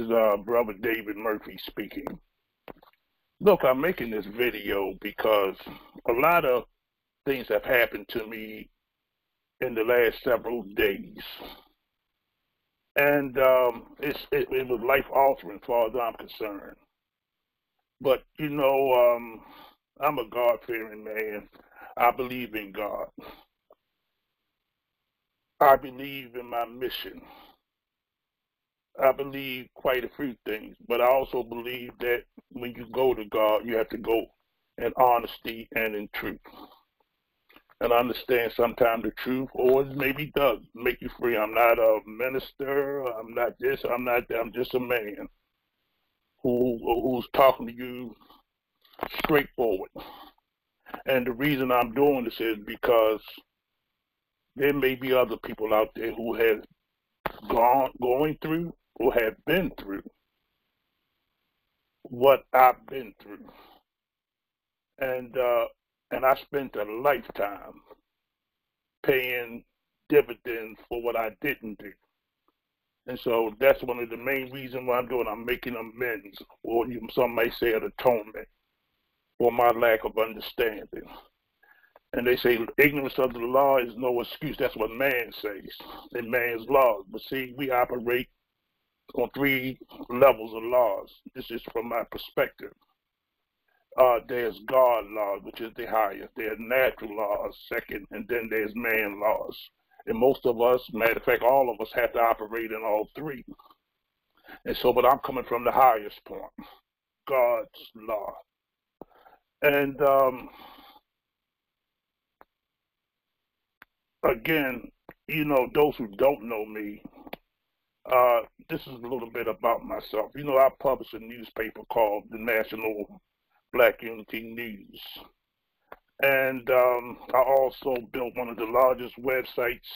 is uh, Brother David Murphy speaking. Look, I'm making this video because a lot of things have happened to me in the last several days. And um, it, it was life altering as far as I'm concerned. But, you know, um, I'm a God fearing man. I believe in God. I believe in my mission. I believe quite a few things, but I also believe that when you go to God, you have to go in honesty and in truth. And I understand sometimes the truth always maybe does make you free. I'm not a minister. I'm not this. I'm not that. I'm just a man who who's talking to you straightforward. And the reason I'm doing this is because there may be other people out there who have gone going through or have been through what I've been through. And uh and I spent a lifetime paying dividends for what I didn't do. And so that's one of the main reasons why I'm doing. I'm making amends, or you- some might say an atonement, for my lack of understanding. And they say ignorance of the law is no excuse. That's what man says in man's laws. But see, we operate on three levels of laws. This is from my perspective. Uh, there's God laws, which is the highest. There's natural laws, second, and then there's man laws. And most of us, matter of fact, all of us have to operate in all three. And so, but I'm coming from the highest point, God's law. And um, again, you know, those who don't know me, uh, this is a little bit about myself. You know, I publish a newspaper called the National Black Unity News. And um, I also built one of the largest websites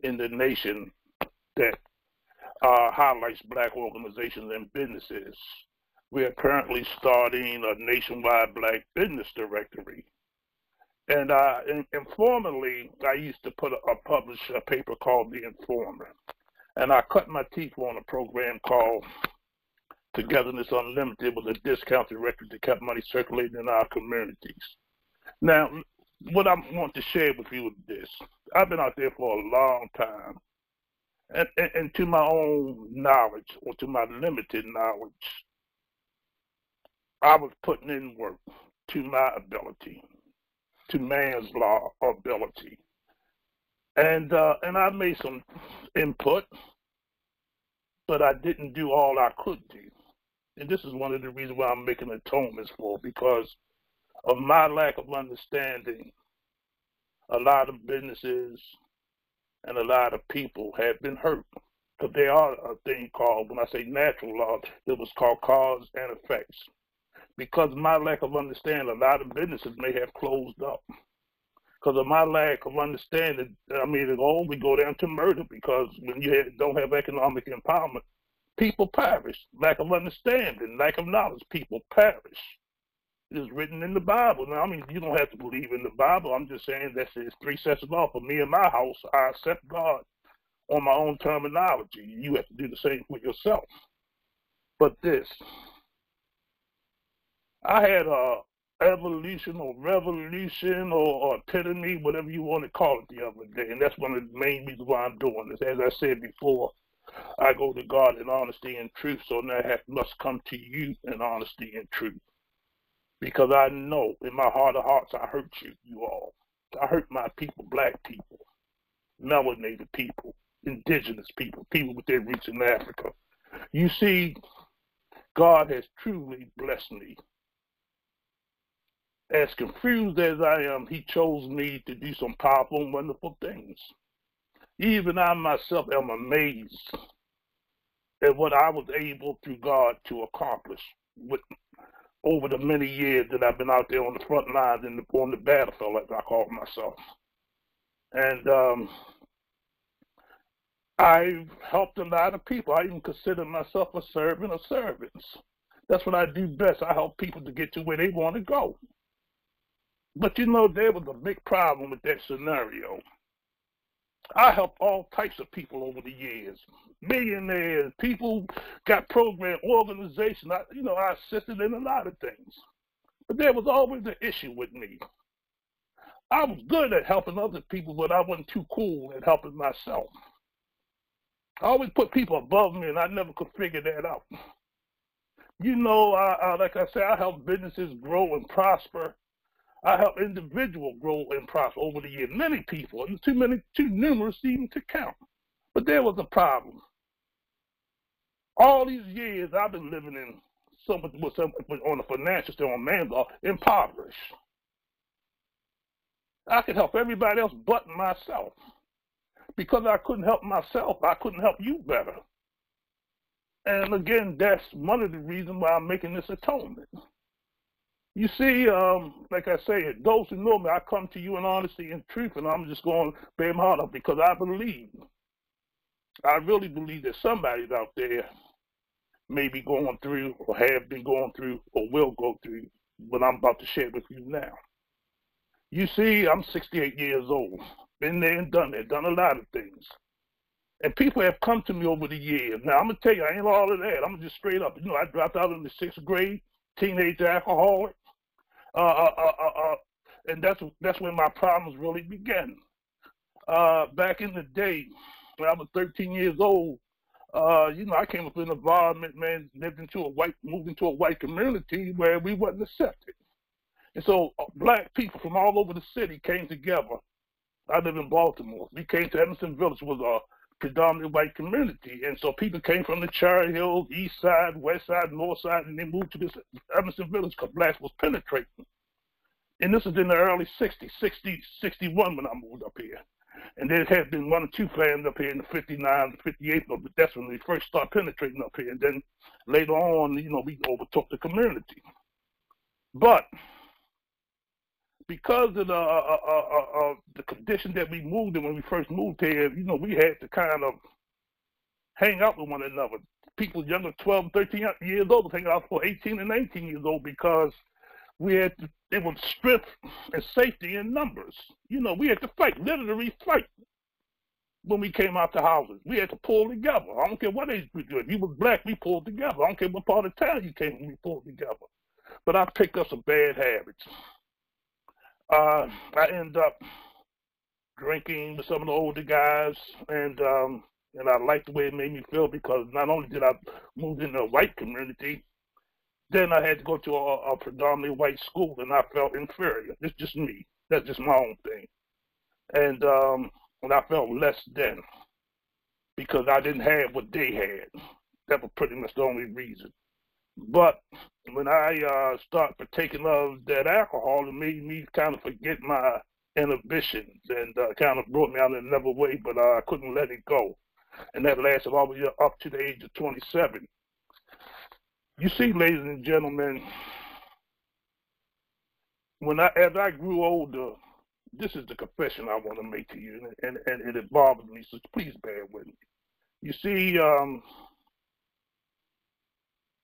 in the nation that uh, highlights black organizations and businesses. We are currently starting a nationwide black business directory. And uh, in, informally, I used to put a, a publish a paper called The Informer. And I cut my teeth on a program called Togetherness Unlimited with a discounted record that kept money circulating in our communities. Now, what I want to share with you is this. I've been out there for a long time. And, and, and to my own knowledge, or to my limited knowledge, I was putting in work to my ability, to man's law ability. And uh, and I made some input, but I didn't do all I could do. And this is one of the reasons why I'm making atonements for, because of my lack of understanding. A lot of businesses and a lot of people have been hurt. Because there are a thing called, when I say natural law, it was called cause and effects. Because of my lack of understanding, a lot of businesses may have closed up. Because of my lack of understanding, I mean, it we go down to murder because when you don't have economic empowerment, people perish. Lack of understanding, lack of knowledge, people perish. It is written in the Bible. Now, I mean, you don't have to believe in the Bible. I'm just saying that it's three sets of law. For me and my house, I accept God on my own terminology. You have to do the same for yourself. But this, I had a evolution or revolution or, or epitome, whatever you want to call it, the other day, and that's one of the main reasons why I'm doing this. As I said before, I go to God in honesty and truth, so now I must come to you in honesty and truth. Because I know in my heart of hearts I hurt you, you all. I hurt my people, black people, melanated people, indigenous people, people with their roots in Africa. You see, God has truly blessed me. As confused as I am, He chose me to do some powerful and wonderful things. Even I myself am amazed at what I was able through God to accomplish with over the many years that I've been out there on the front lines and on the battlefield, as I call myself. And um, I've helped a lot of people. I even consider myself a servant of servants. That's what I do best. I help people to get to where they want to go. But you know, there was a big problem with that scenario. I helped all types of people over the years. Millionaires, people got program organization. I, you know, I assisted in a lot of things. But there was always an issue with me. I was good at helping other people, but I wasn't too cool at helping myself. I always put people above me, and I never could figure that out. You know, I, I, like I said, I help businesses grow and prosper I help individual grow and prosper over the years. Many people, and too many, too numerous even to count. But there was a problem. All these years I've been living in some, with some on the financial state on man's law, impoverished. I could help everybody else but myself. Because I couldn't help myself, I couldn't help you better. And again, that's one of the reasons why I'm making this atonement. You see, um, like I say, those who know me, I come to you in honesty and truth, and I'm just going to bear my heart up because I believe, I really believe that somebody's out there may be going through or have been going through or will go through what I'm about to share with you now. You see, I'm 68 years old, been there and done that, done a lot of things. And people have come to me over the years. Now, I'm going to tell you, I ain't all of that. I'm just straight up. You know, I dropped out in the sixth grade, teenage alcoholic. Uh uh, uh, uh, uh, and that's that's when my problems really began. Uh, back in the day, when I was 13 years old, you know, I came up in an environment, man, lived into a white, moved into a white community where we wasn't accepted. And so black people from all over the city came together. I live in Baltimore. We came to Edmondson Village, was a predominantly white community. And so people came from the Cherry Hills, east side, west side, north side, and they moved to this Edmondson Village because blacks was penetrating. And this was in the early 60s, 60, 61 when I moved up here. And there had been one or two families up here in the 59, 58, but that's when we first started penetrating up here. And then later on, you know, we overtook the community. But because of the uh, uh, uh, uh, the condition that we moved in when we first moved here, you know, we had to kind of hang out with one another. People younger, 12, 13 years old, hang out for 18 and 19 years old because we had to, it was strength and safety in numbers. You know, we had to fight, literally fight when we came out the houses. We had to pull together. I don't care what age we were. If you was black, we pulled together. I don't care what part of town you came from, we pulled together. But I picked up some bad habits. Uh, I end up drinking with some of the older guys, and um, and I liked the way it made me feel because not only did I move into a white community, then I had to go to a, a predominantly white school, and I felt inferior. It's just me. That's just my own thing, and um, and I felt less than because I didn't have what they had. That was pretty much the only reason. But when I uh, started partaking of that alcohol, it made me kind of forget my inhibitions and uh, kind of brought me out in another way, but uh, I couldn't let it go. And that lasted all the way up to the age of 27. You see, ladies and gentlemen, when I as I grew older, this is the confession I want to make to you, and, and, and it bothers me, so please bear with me. You see, um,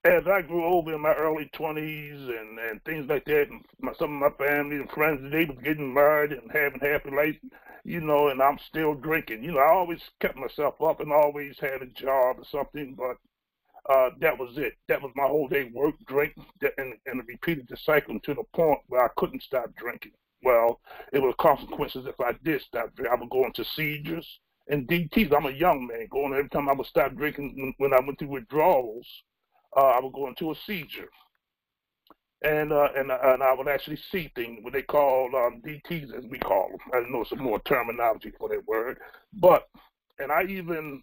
as I grew older in my early 20s and, and things like that, and my, some of my family and friends, they was getting married and having happy life, you know, and I'm still drinking. You know, I always kept myself up and always had a job or something, but uh, that was it. That was my whole day, work, drink, and, and repeated the cycle to the point where I couldn't stop drinking. Well, it was consequences if I did stop drinking. I would go into seizures and DTs. I'm a young man going every time I would stop drinking when I went through withdrawals uh, I would go into a seizure. And, uh, and uh, and I would actually see things what they call um, DTs as we call them. I know some more terminology for that word, but and I even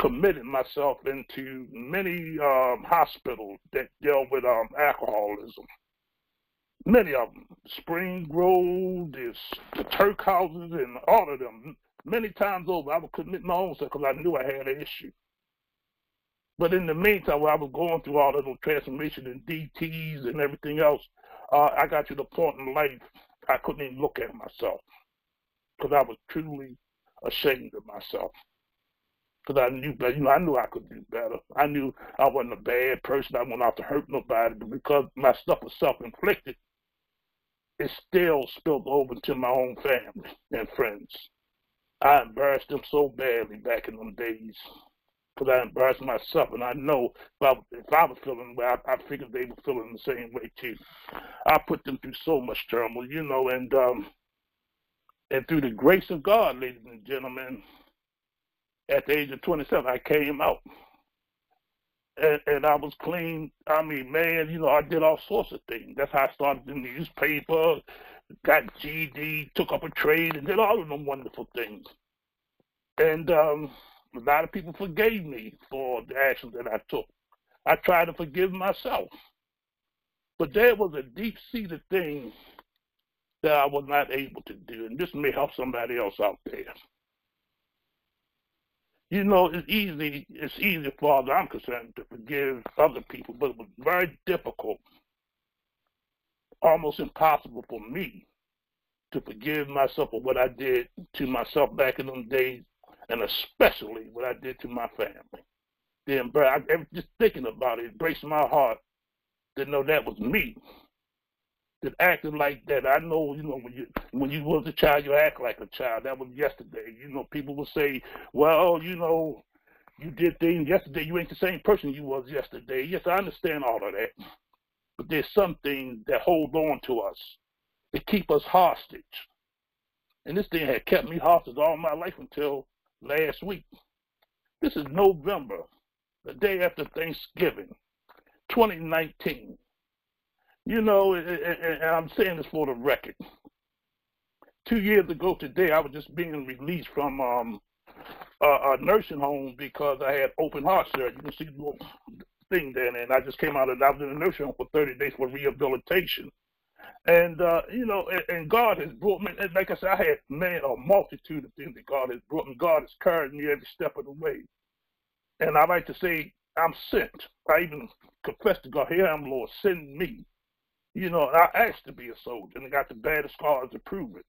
committed myself into many um, hospitals that deal with um, alcoholism. Many of them, Spring Grove, this, the Turk houses, and all of them. Many times over, I would commit my own self because I knew I had an issue. But in the meantime, while I was going through all of those transformation and DTs and everything else, uh, I got to the point in life I couldn't even look at myself because I was truly ashamed of myself. Because I knew you know, I knew I could do better. I knew I wasn't a bad person. I wasn't out to hurt nobody, but because my stuff was self-inflicted, it still spilled over to my own family and friends. I embarrassed them so badly back in them days because I embarrassed myself, and I know if I, if I was feeling well, I, I figured they were feeling the same way too. I put them through so much turmoil, you know, and um, and through the grace of God, ladies and gentlemen, at the age of 27, I came out. And, and I was clean. I mean, man, you know, I did all sorts of things. That's how I started in the newspaper, got GED, took up a trade, and did all of them wonderful things. And um, a lot of people forgave me for the actions that I took. I tried to forgive myself. But there was a deep seated thing that I was not able to do. And this may help somebody else out there. You know, it's easy, it's easy as far as I'm concerned to forgive other people, but it was very difficult, almost impossible for me to forgive myself for what I did to myself back in those days and especially what I did to my family. Then, bro, I, just thinking about it, it breaks my heart to know that was me that acted like that. I know, you know, when you when you was a child, you act like a child. That was yesterday. You know, people will say, "Well, you know, you did things yesterday. You ain't the same person you was yesterday." Yes, I understand all of that, but there's something that hold on to us, that keep us hostage. And this thing had kept me hostage all my life until last week. This is November, the day after Thanksgiving, 2019. You know, and I'm saying this for the record. Two years ago today, I was just being released from um, a, nursing home because I had open heart surgery. You can see the thing there, and I just came out and I was in a nursing home for 30 days for rehabilitation. And uh, you know, and, and, God has brought me. And like I said, I had man a multitude of things that God has brought me. God has carried me every step of the way. And I like to say, I'm sent. I even confess to God, here I am, Lord, send me. You know, I asked to be a soldier, and I got the baddest scars to prove it.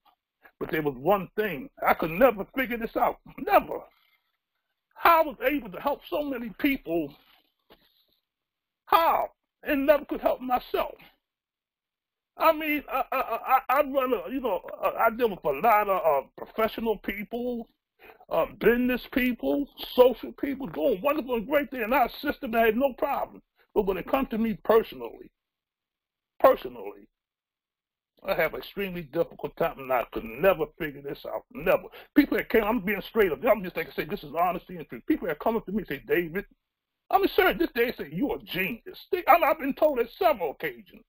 But there was one thing I could never figure this out. Never. how I was able to help so many people. How? And never could help myself. I mean, I, I, I, I run a, you know, I deal with a lot of uh, professional people, uh, business people, social people, doing wonderful and great things. And I assist them, I had no problem. But when it comes to me personally, personally, I have extremely difficult time, and I could never figure this out. Never. People that came, I'm being straight up. I'm just like I say, this is honesty and truth. People that come up to me and say, David, I mean, sir, this day say you're a genius. I've been told at several occasions.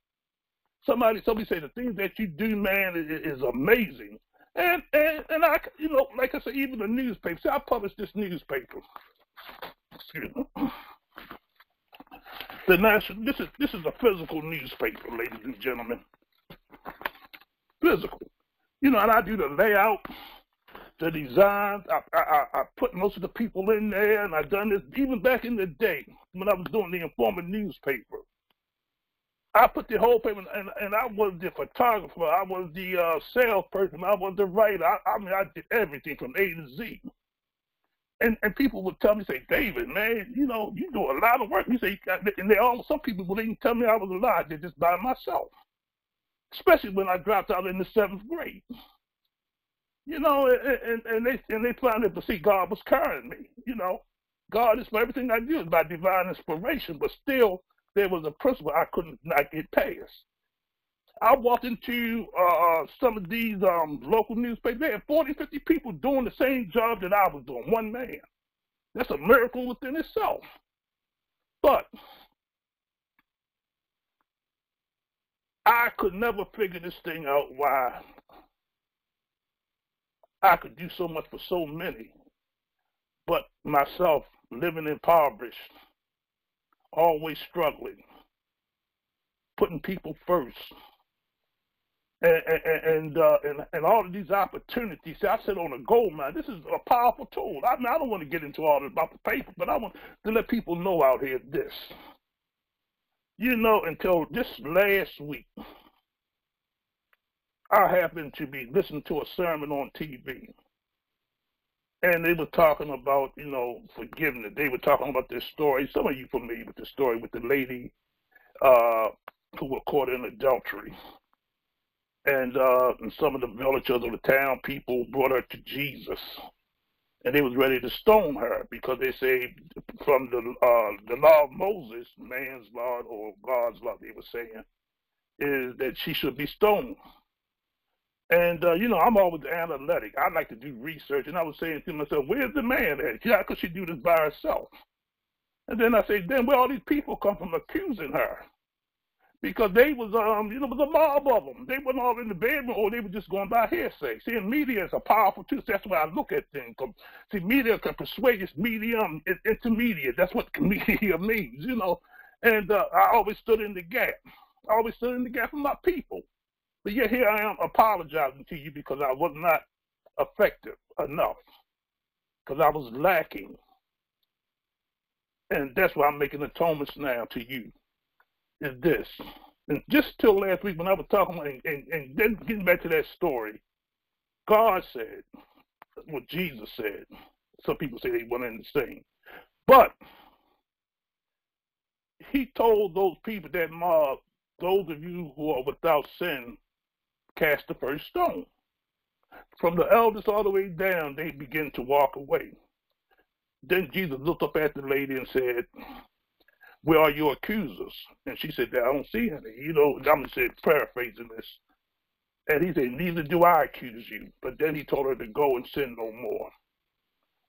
Somebody, somebody say the things that you do, man, is, is amazing. And and and I, you know, like I said, even the newspaper. See, I published this newspaper. Excuse me. The national. This is this is a physical newspaper, ladies and gentlemen. Physical. You know, and I do the layout, the design. I, I I put most of the people in there, and I done this even back in the day when I was doing the informant newspaper. I put the whole paper, and, and I was the photographer, I was the uh, salesperson, I was the writer. I, I mean, I did everything from A to Z. And and people would tell me, say, David, man, you know, you do a lot of work. You say, and they all some people even tell me I was a lie. They just by myself, especially when I dropped out in the seventh grade. You know, and and they and they it to see God was carrying me. You know, God is for everything I do is by divine inspiration, but still there was a principle I couldn't not get past. I walked into uh, some of these um, local newspapers. They had 40, 50 people doing the same job that I was doing, one man. That's a miracle within itself. But I could never figure this thing out why I could do so much for so many, but myself living impoverished always struggling, putting people first. And and uh, and, and all of these opportunities. I said on a gold mine. This is a powerful tool. I mean, I don't want to get into all this about the paper, but I want to let people know out here this. You know, until this last week, I happened to be listening to a sermon on TV and they were talking about, you know, forgiveness. They were talking about this story. Some of you familiar with the story with the lady uh, who were caught in adultery. And, uh, and some of the villagers of the town people brought her to Jesus. And they was ready to stone her because they say from the uh, the law of Moses, man's law or God's law, they were saying, is that she should be stoned. And uh, you know, I'm always analytic. I like to do research, and I was saying to myself, "Where's the man at? How could she do this by herself?" And then I say, "Then where all these people come from accusing her?" Because they was, um, you know, was a mob of them. They weren't all in the bedroom, or they were just going by hearsay. See, media is a powerful tool. That's why I look at things. See, media can persuade. It's medium, intermediate. That's what media means, you know. And uh, I always stood in the gap. I always stood in the gap for my people. But yet here I am apologizing to you because I was not effective enough, because I was lacking. And that's why I'm making atonements now to you, is this. And just till last week when I was talking, and, and, and then getting back to that story, God said what Jesus said. Some people say they weren't in the same. But he told those people, that mob, those of you who are without sin, cast the first stone. From the eldest all the way down, they begin to walk away. Then Jesus looked up at the lady and said, Where are your accusers? And she said, I don't see any. You know, I'm just paraphrasing this. And he said, Neither do I accuse you. But then he told her to go and sin no more.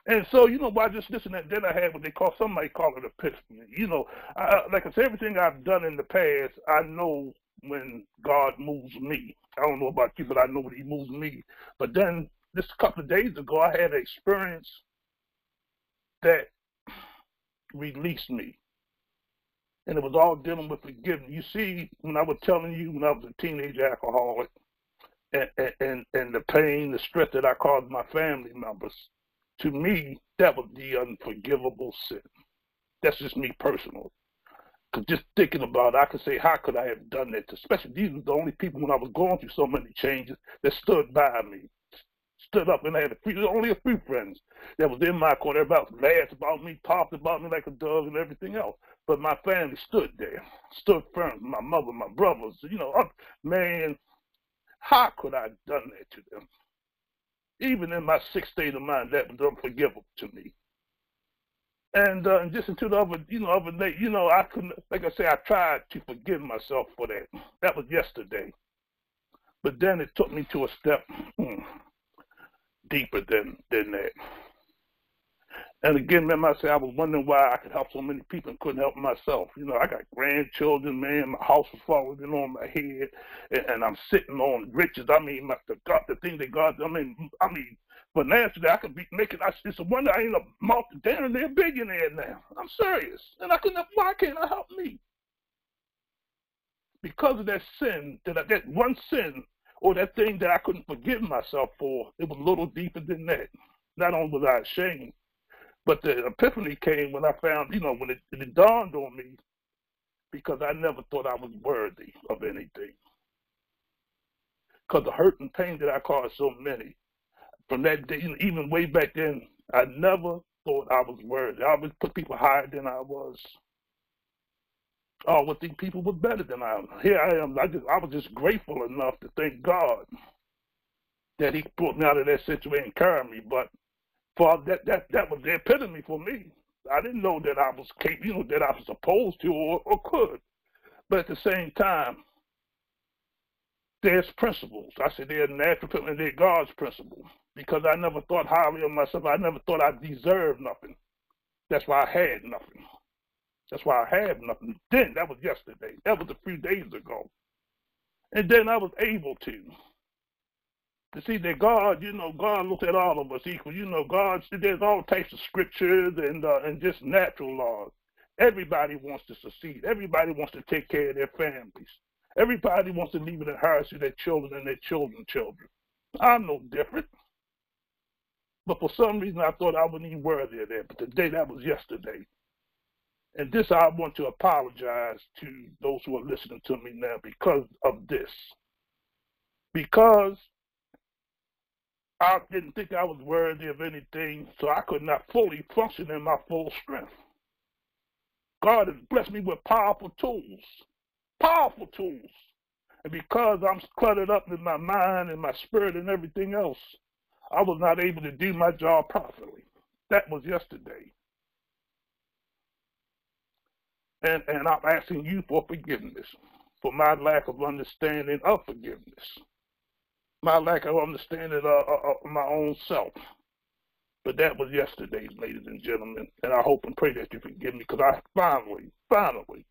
And so, you know, by just listening, that then I had what they call, somebody call it epiphany. You know, I, like I said, everything I've done in the past, I know when God moves me. I don't know about you, but I know when He moves me. But then, just a couple of days ago, I had an experience that released me. And it was all dealing with forgiveness. You see, when I was telling you when I was a teenage alcoholic, and, and, and the pain, the stress that I caused my family members, to me, that was the unforgivable sin. That's just me personally. Cause just thinking about it, I could say, how could I have done that? Especially these were the only people when I was going through so many changes that stood by me, stood up and I had a few, only a few friends that was in my corner. Everybody laughed about me, talked about me like a dog and everything else. But my family stood there, stood firm. My mother, my brothers, you know, I, man, how could I have done that to them? Even in my sick state of mind, that was unforgivable to me. And uh, just into the other, you know, other day, you know, I couldn't, like I say, I tried to forgive myself for that. That was yesterday. But then it took me to a step hmm, deeper than than that. And again, remember I said I was wondering why I could help so many people and couldn't help myself. You know, I got grandchildren, man. My house was falling on my head, and, and I'm sitting on riches. I mean, my, the God, the thing that God, I mean, I mean, financially, I could be making. I, it's a wonder I ain't a multi down there billionaire now. I'm serious, and I couldn't. Why can't I help me? Because of that sin, that I, that one sin or that thing that I couldn't forgive myself for, it was a little deeper than that. Not only was I ashamed, but the epiphany came when I found, you know, when it, it dawned on me, because I never thought I was worthy of anything. Because the hurt and pain that I caused so many, from that day, even way back then, I never thought I was worthy. I always put people higher than I was. I always think people were better than I am. Here I am. I just I was just grateful enough to thank God that He brought me out of that situation and carried me. But for that that that was the epitome for me. I didn't know that I was capable, you know, that I was supposed to or, or could. But at the same time, there's principles. I said they're natural and they're God's principles. Because I never thought highly of myself. I never thought I deserved nothing. That's why I had nothing. That's why I had nothing. Then that was yesterday. That was a few days ago. And then I was able to to see that God, you know, God looks at all of us equal. You know, God, there's all types of scriptures and uh, and just natural laws. Everybody wants to succeed. Everybody wants to take care of their families. Everybody wants to leave it in inheritance to their children and their children's children. I'm no different. But for some reason, I thought I wasn't even worthy of that. But today, that was yesterday. And this, I want to apologize to those who are listening to me now because of this. Because I didn't think I was worthy of anything, so I could not fully function in my full strength. God has blessed me with powerful tools, powerful tools. And because I'm cluttered up in my mind and my spirit and everything else, I was not able to do my job properly. That was yesterday. And, and I'm asking you for forgiveness for my lack of understanding of forgiveness my lack of understanding of, of, my own self. But that was yesterday, ladies and gentlemen, and I hope and pray that you forgive me because I finally, finally,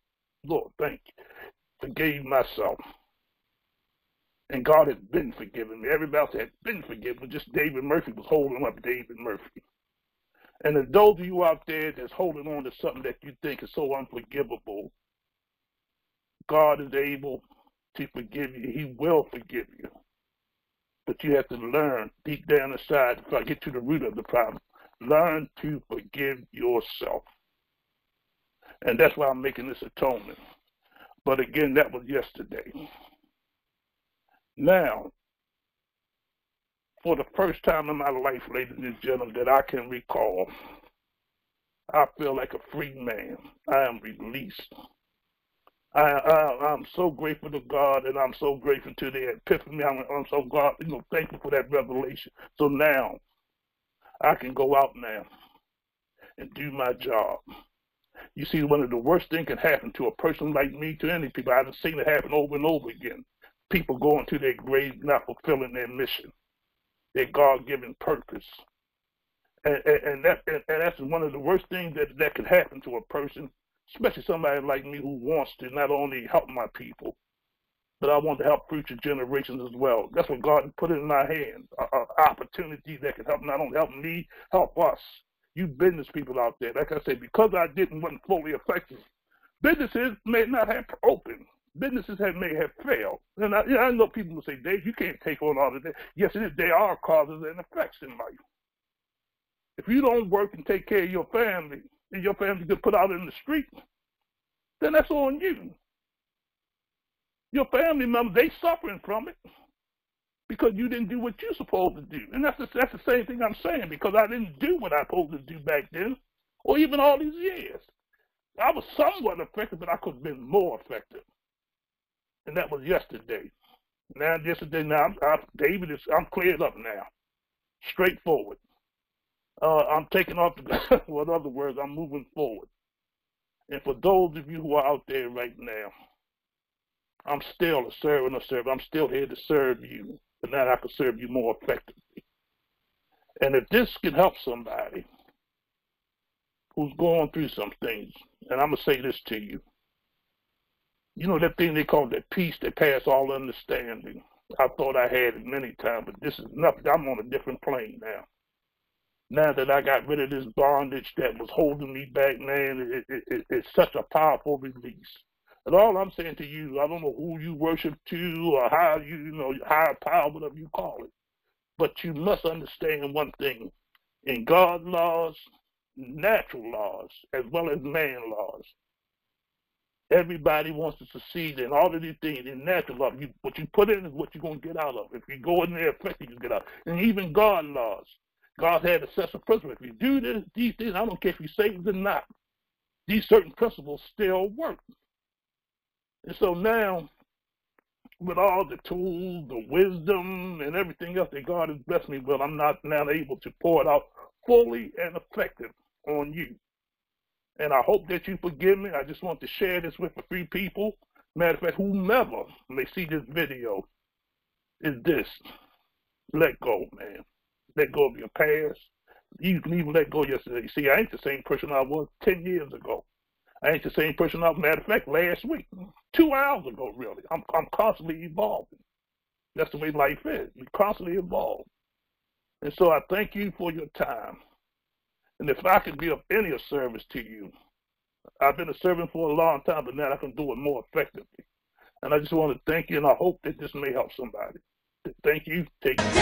Lord, thank you, forgave myself. And God has been forgiving me. Everybody else had been forgiven. Just David Murphy was holding up David Murphy. And if those of you out there that's holding on to something that you think is so unforgivable, God is able to forgive you. He will forgive you. But you have to learn deep down inside, if I get to the root of the problem, learn to forgive yourself. And that's why I'm making this atonement. But again, that was yesterday. Now, for the first time in my life, ladies and gentlemen, that I can recall, I feel like a free man. I am released. I, I I'm so grateful to God, and I'm so grateful to the epiphany. I'm, I'm so God, you know, thankful for that revelation. So now, I can go out now and do my job. You see, one of the worst things can happen to a person like me, to any people. I've seen it happen over and over again. People going to their grave not fulfilling their mission, their God-given purpose. And, and, and that and, that's one of the worst things that that could happen to a person especially somebody like me who wants to not only help my people, but I want to help future generations as well. That's what God put in my hands, an opportunity that can help not only help me, help us. You business people out there, like I said, because I didn't wasn't fully effective, businesses may not have opened. Businesses have, may have failed. And I, you know, I know people will say, Dave, you can't take on all of that. Yes, it is. There are causes and effects in life. If you don't work and take care of your family, and your family get put out in the street, then that's on you. Your family members, they suffering from it because you didn't do what you're supposed to do. And that's the, that's the same thing I'm saying because I didn't do what I was supposed to do back then or even all these years. I was somewhat effective, but I could have been more effective. And that was yesterday. Now, yesterday, now, I'm, I'm, David is, I'm cleared up now. Straightforward. Uh, I'm taking off the, well, in other words, I'm moving forward. And for those of you who are out there right now, I'm still a servant of servant. I'm still here to serve you, and now I can serve you more effectively. And if this can help somebody who's going through some things, and I'm gonna say this to you. You know that thing they call that peace that pass all understanding. I thought I had it many times, but this is nothing. I'm on a different plane now. Now that I got rid of this bondage that was holding me back, man, it, it, it, it's such a powerful release. And all I'm saying to you, I don't know who you worship to or how you, you know, higher power, whatever you call it, but you must understand one thing. In God's laws, natural laws, as well as man laws, everybody wants to succeed and all of these things in natural law. You, what you put in is what you're going to get out of. If you go in there effective, you get out. And even God laws. God had a set of principles. If you do this, these things, I don't care if you saved or not, these certain principles still work. And so now, with all the tools, the wisdom, and everything else that God has blessed me with, I'm not now able to pour it out fully and effective on you. And I hope that you forgive me. I just want to share this with a few people. Matter of fact, whomever may see this video is this. Let go, man. Let go of your past. You can even let go yesterday. You see, I ain't the same person I was 10 years ago. I ain't the same person. As matter of fact, last week, two hours ago, really. I'm I'm constantly evolving. That's the way life is. You constantly evolve. And so I thank you for your time. And if I can be of any service to you, I've been a servant for a long time, but now I can do it more effectively. And I just want to thank you, and I hope that this may help somebody. Thank you. Take care.